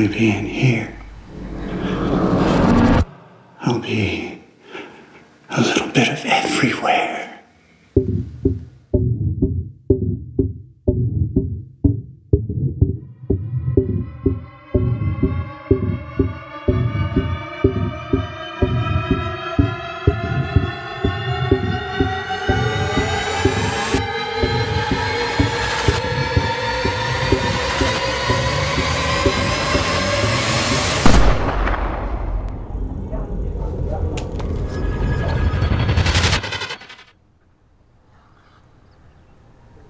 really be in here. I'll be a little bit of everywhere.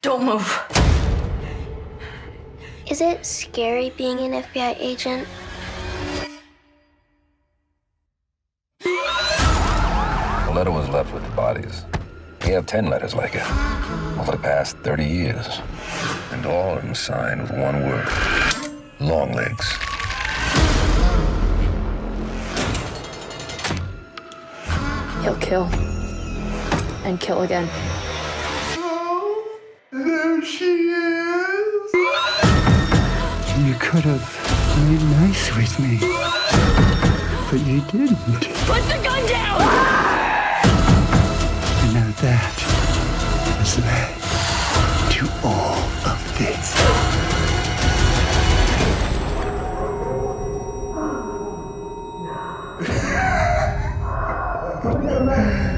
Don't move. Is it scary being an FBI agent? The letter was left with the bodies. We have 10 letters like it over the past 30 years. And all of them signed with one word Longlegs. He'll kill. And kill again. There she is. You could have made nice with me, but you didn't. Put the gun down! And now that has led to all of this.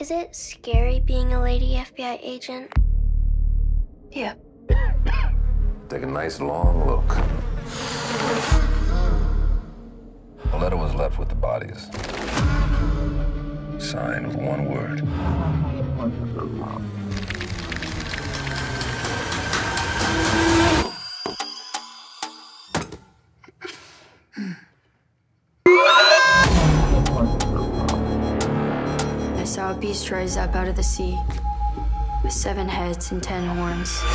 Is it scary being a lady FBI agent? Yeah. Take a nice long look. Left with the bodies. Signed with one word. I saw a beast rise up out of the sea with seven heads and ten horns.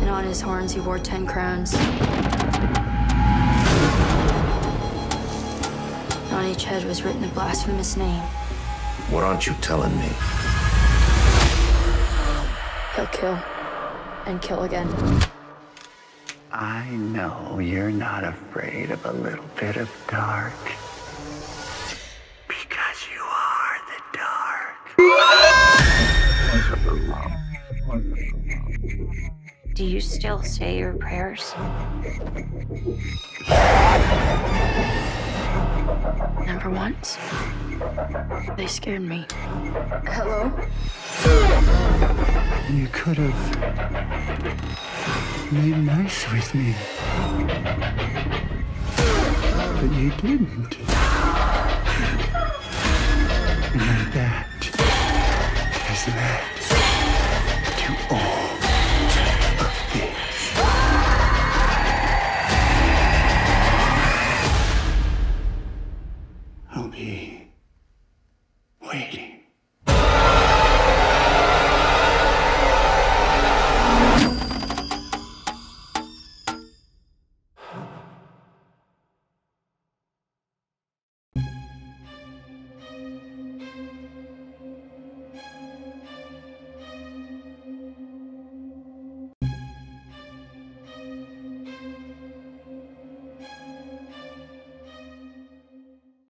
and on his horns, he wore ten crowns. On each head was written a blasphemous name. What aren't you telling me? He'll kill and kill again. I know you're not afraid of a little bit of dark. Do you still say your prayers? Never once. They scared me. Hello? You could have made nice with me. But you didn't. And now that to all